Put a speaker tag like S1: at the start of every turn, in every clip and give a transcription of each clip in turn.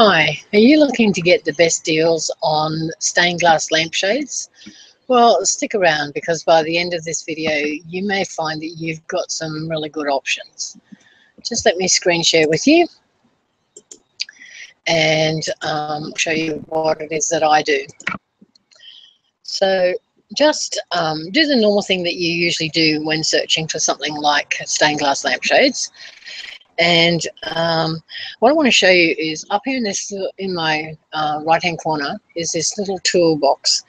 S1: Hi, are you looking to get the best deals on stained glass lampshades? Well, stick around because by the end of this video, you may find that you've got some really good options. Just let me screen share with you and um, show you what it is that I do. So just um, do the normal thing that you usually do when searching for something like stained glass lampshades and um, what I want to show you is up here in this in my uh, right hand corner is this little toolbox.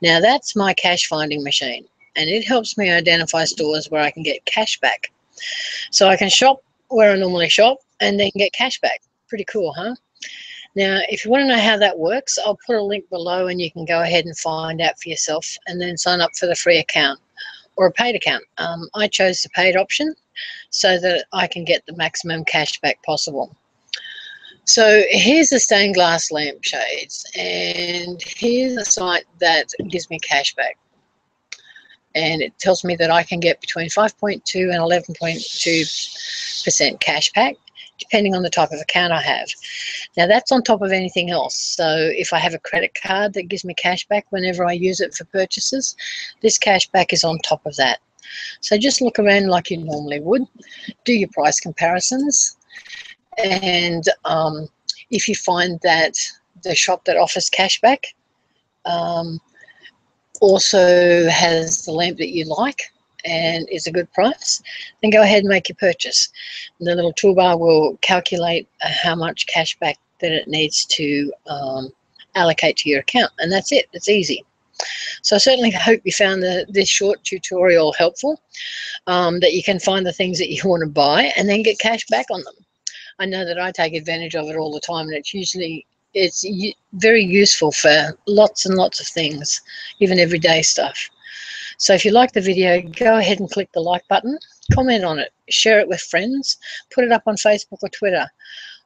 S1: Now that's my cash finding machine and it helps me identify stores where I can get cash back. So I can shop where I normally shop and then get cash back. Pretty cool, huh? Now, if you want to know how that works, I'll put a link below and you can go ahead and find out for yourself and then sign up for the free account or a paid account. Um, I chose the paid option so that I can get the maximum cash back possible. So here's the stained glass lampshades and here's a site that gives me cash back. And it tells me that I can get between 5.2 and 11.2% cash back depending on the type of account I have. Now that's on top of anything else. So if I have a credit card that gives me cash back whenever I use it for purchases, this cash back is on top of that. So just look around like you normally would, do your price comparisons, and um, if you find that the shop that offers cashback um, also has the lamp that you like and is a good price, then go ahead and make your purchase. And the little toolbar will calculate uh, how much cashback that it needs to um, allocate to your account, and that's it. It's easy. So I certainly hope you found the, this short tutorial helpful, um, that you can find the things that you want to buy and then get cash back on them. I know that I take advantage of it all the time and it's usually it's very useful for lots and lots of things, even everyday stuff. So if you like the video, go ahead and click the like button, comment on it, share it with friends, put it up on Facebook or Twitter.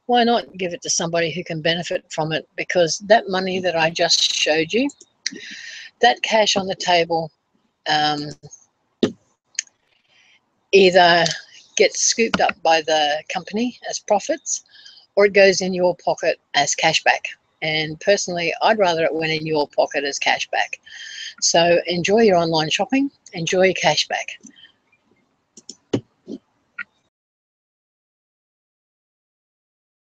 S1: Why not give it to somebody who can benefit from it? Because that money that I just showed you, that cash on the table um, either gets scooped up by the company as profits or it goes in your pocket as cashback. And personally, I'd rather it went in your pocket as cashback. So enjoy your online shopping, enjoy your cashback.